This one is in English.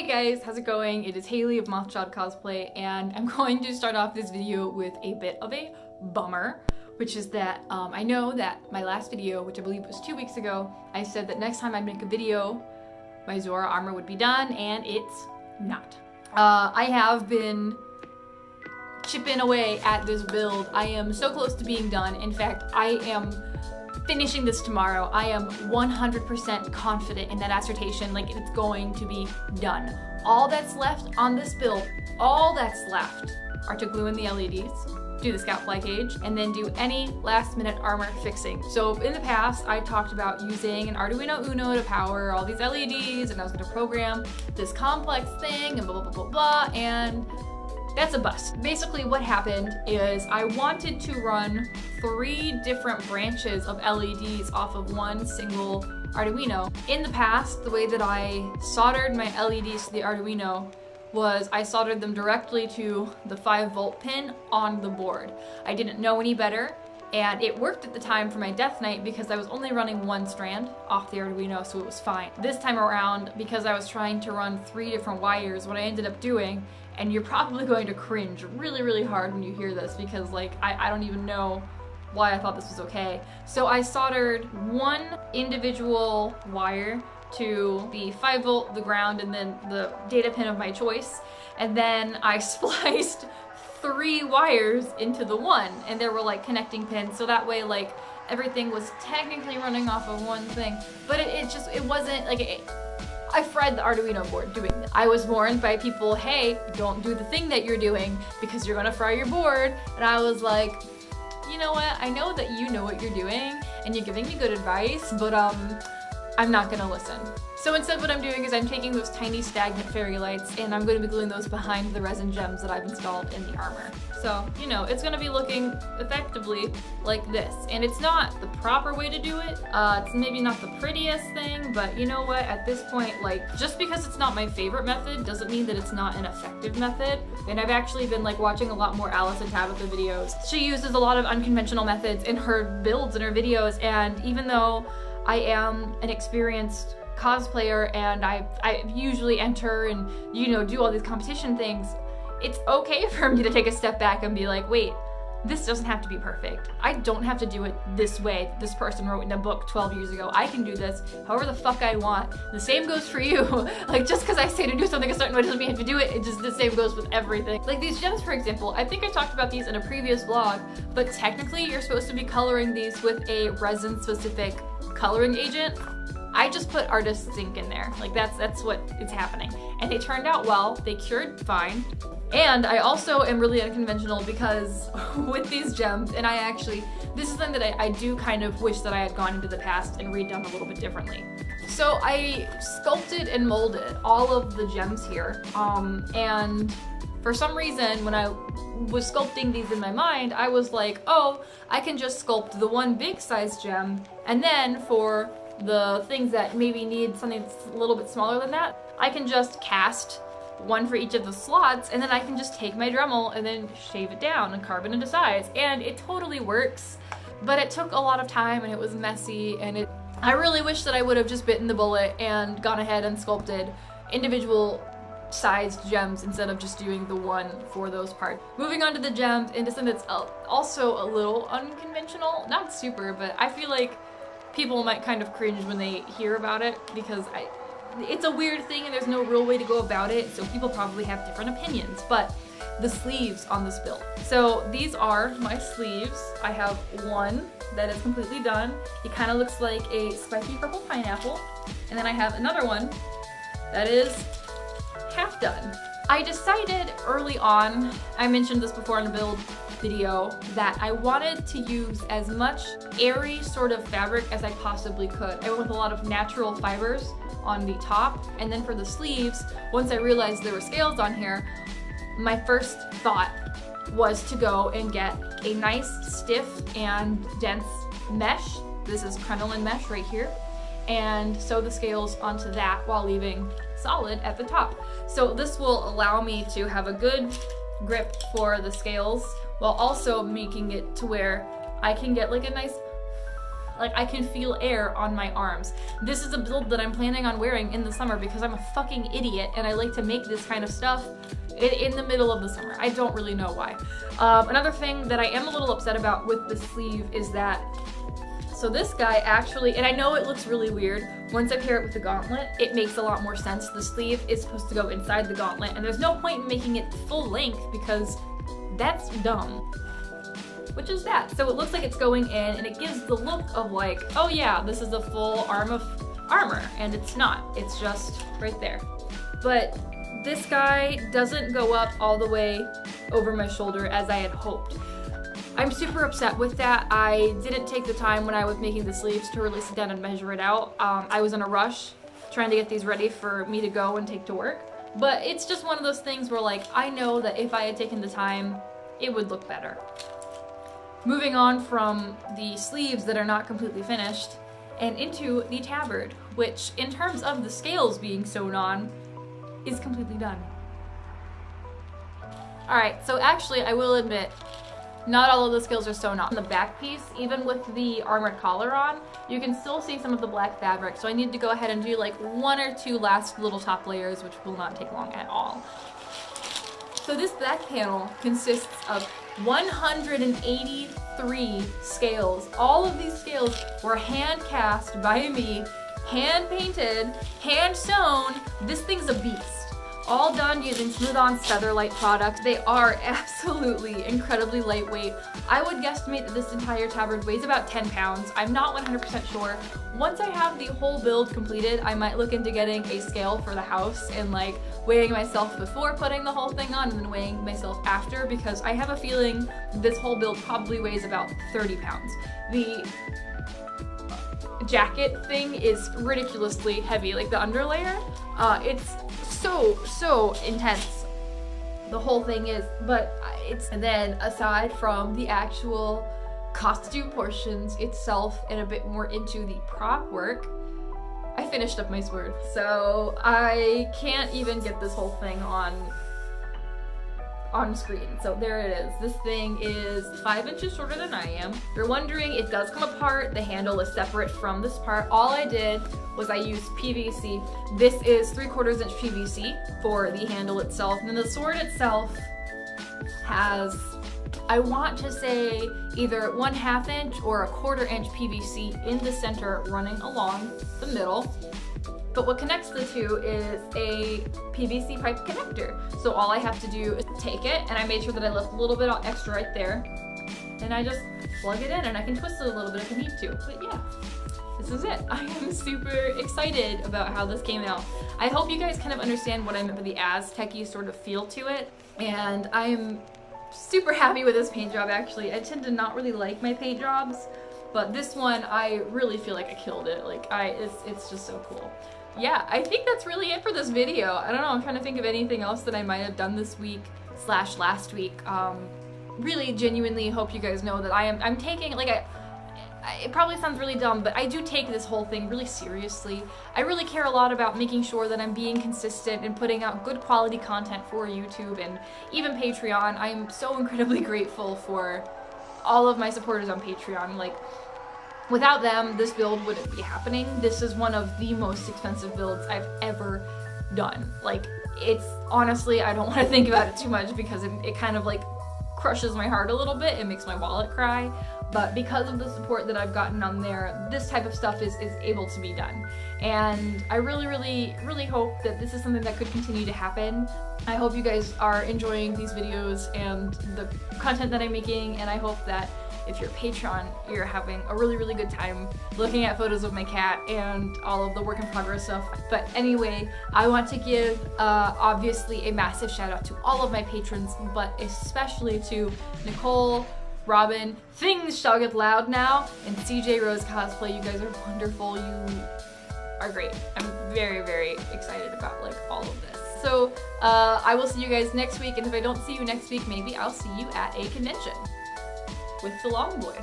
Hi guys, how's it going? It is Haley of Mothchild Cosplay and I'm going to start off this video with a bit of a bummer, which is that um, I know that my last video, which I believe was two weeks ago, I said that next time I'd make a video, my Zorah armor would be done and it's not. Uh, I have been chipping away at this build. I am so close to being done. In fact, I am finishing this tomorrow. I am 100% confident in that assertion, like it's going to be done. All that's left on this build, all that's left are to glue in the LEDs, do the scoutfly cage, and then do any last minute armor fixing. So in the past, I talked about using an Arduino Uno to power all these LEDs, and I was gonna program this complex thing, and blah, blah, blah, blah, blah, and that's a bust. Basically what happened is I wanted to run three different branches of LEDs off of one single Arduino. In the past, the way that I soldered my LEDs to the Arduino was I soldered them directly to the 5 volt pin on the board. I didn't know any better and it worked at the time for my Death Knight because I was only running one strand off the Arduino so it was fine. This time around, because I was trying to run three different wires, what I ended up doing and you're probably going to cringe really, really hard when you hear this because like, I, I don't even know why I thought this was okay. So I soldered one individual wire to the 5 volt, the ground, and then the data pin of my choice. And then I spliced three wires into the one and there were like connecting pins so that way like everything was technically running off of one thing but it, it just it wasn't like it, I fried the Arduino board doing this. I was warned by people, hey, don't do the thing that you're doing because you're gonna fry your board. And I was like, you know what? I know that you know what you're doing and you're giving me good advice, but um, I'm not gonna listen. So instead what I'm doing is I'm taking those tiny stagnant fairy lights and I'm going to be gluing those behind the resin gems that I've installed in the armor. So, you know, it's going to be looking effectively like this. And it's not the proper way to do it. Uh, it's maybe not the prettiest thing, but you know what? At this point, like, just because it's not my favorite method doesn't mean that it's not an effective method. And I've actually been like watching a lot more Alyson Tabbitha videos. She uses a lot of unconventional methods in her builds and her videos. And even though I am an experienced cosplayer and I, I usually enter and, you know, do all these competition things, it's okay for me to take a step back and be like, wait, this doesn't have to be perfect. I don't have to do it this way this person wrote in a book 12 years ago. I can do this however the fuck I want. The same goes for you. like just because I say to do something a certain way doesn't mean have to do it. It just the same goes with everything. Like these gems for example, I think I talked about these in a previous vlog, but technically you're supposed to be coloring these with a resin specific coloring agent. I just put artist ink in there. Like that's that's what is happening. And they turned out well. They cured fine. And I also am really unconventional because with these gems, and I actually, this is something that I, I do kind of wish that I had gone into the past and redone a little bit differently. So I sculpted and molded all of the gems here. Um, and for some reason, when I was sculpting these in my mind, I was like, oh, I can just sculpt the one big size gem, and then for the things that maybe need something that's a little bit smaller than that, I can just cast one for each of the slots and then I can just take my Dremel and then shave it down and carve it into size and it totally works but it took a lot of time and it was messy and it I really wish that I would have just bitten the bullet and gone ahead and sculpted individual sized gems instead of just doing the one for those parts. Moving on to the gems into something that's also a little unconventional, not super, but I feel like people might kind of cringe when they hear about it because I, it's a weird thing and there's no real way to go about it, so people probably have different opinions, but the sleeves on this build. So these are my sleeves. I have one that is completely done. It kind of looks like a spiky purple pineapple. And then I have another one that is half done. I decided early on, I mentioned this before in a build, video that I wanted to use as much airy sort of fabric as I possibly could. I went with a lot of natural fibers on the top and then for the sleeves, once I realized there were scales on here, my first thought was to go and get a nice stiff and dense mesh. This is crinoline mesh right here and sew the scales onto that while leaving solid at the top. So this will allow me to have a good grip for the scales while also making it to where I can get like a nice Like I can feel air on my arms. This is a build that I'm planning on wearing in the summer because I'm a fucking idiot and I like to make this kind of stuff in the middle of the summer. I don't really know why. Um, another thing that I am a little upset about with the sleeve is that so this guy actually, and I know it looks really weird, once I pair it with the gauntlet, it makes a lot more sense. The sleeve is supposed to go inside the gauntlet, and there's no point in making it full length because that's dumb. Which is that. So it looks like it's going in, and it gives the look of like, oh yeah, this is a full arm of armor, and it's not. It's just right there. But this guy doesn't go up all the way over my shoulder as I had hoped. I'm super upset with that. I didn't take the time when I was making the sleeves to really sit down and measure it out. Um, I was in a rush trying to get these ready for me to go and take to work. But it's just one of those things where like, I know that if I had taken the time, it would look better. Moving on from the sleeves that are not completely finished and into the tabard, which in terms of the scales being sewn on, is completely done. Alright, so actually I will admit, not all of the scales are sewn on. The back piece, even with the armored collar on, you can still see some of the black fabric. So I need to go ahead and do like one or two last little top layers, which will not take long at all. So this back panel consists of 183 scales. All of these scales were hand cast by me, hand painted, hand sewn. This thing's a beast all done using Smooth On Featherlight products. They are absolutely incredibly lightweight. I would guesstimate that this entire tabard weighs about 10 pounds. I'm not 100% sure. Once I have the whole build completed, I might look into getting a scale for the house and like weighing myself before putting the whole thing on and then weighing myself after because I have a feeling this whole build probably weighs about 30 pounds. The jacket thing is ridiculously heavy, like the underlayer. Uh, it's so, so intense. The whole thing is, but it's, and then aside from the actual costume portions itself and a bit more into the prop work, I finished up my sword. So I can't even get this whole thing on on screen. So there it is. This thing is five inches shorter than I am. If you're wondering, it does come apart. The handle is separate from this part. All I did was I used PVC. This is three quarters inch PVC for the handle itself. And then the sword itself has, I want to say either one half inch or a quarter inch PVC in the center running along the middle. But what connects the two is a PVC pipe connector. So all I have to do is take it, and I made sure that I left a little bit extra right there, and I just plug it in, and I can twist it a little bit if I need to. But yeah, this is it. I am super excited about how this came out. I hope you guys kind of understand what I meant by the Aztec-y sort of feel to it, and I am super happy with this paint job actually. I tend to not really like my paint jobs, but this one I really feel like I killed it. Like I, it's, it's just so cool yeah, I think that's really it for this video. I don't know, I'm trying to think of anything else that I might have done this week slash last week. Um, really genuinely hope you guys know that I am, I'm taking, like I, it probably sounds really dumb, but I do take this whole thing really seriously. I really care a lot about making sure that I'm being consistent and putting out good quality content for YouTube and even Patreon. I am so incredibly grateful for all of my supporters on Patreon. Like, Without them, this build wouldn't be happening. This is one of the most expensive builds I've ever done. Like, it's honestly, I don't want to think about it too much because it, it kind of like crushes my heart a little bit. It makes my wallet cry. But because of the support that I've gotten on there, this type of stuff is, is able to be done. And I really, really, really hope that this is something that could continue to happen. I hope you guys are enjoying these videos and the content that I'm making, and I hope that if you're a patron, you're having a really, really good time looking at photos of my cat and all of the work in progress stuff. But anyway, I want to give uh, obviously a massive shout out to all of my patrons, but especially to Nicole, Robin, Things Shall Get Loud Now, and CJ Rose Cosplay. You guys are wonderful. You are great. I'm very, very excited about like all of this. So uh, I will see you guys next week, and if I don't see you next week, maybe I'll see you at a convention with the long boy.